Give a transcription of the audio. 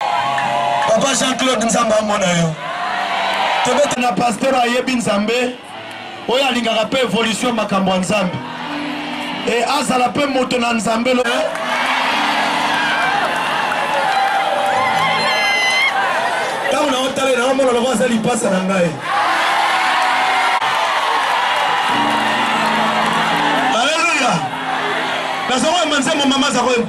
papa jean claude nzambe amona yo tobeta na paster ayebi nzambe oyo alingaka mpe evolution makambo ya nzambe e azala mpe moto na nzambe lo ntango na otala ye naomona loko aza lipasa na ngai aleluya nazokoyamba nzembo mama aza koyemba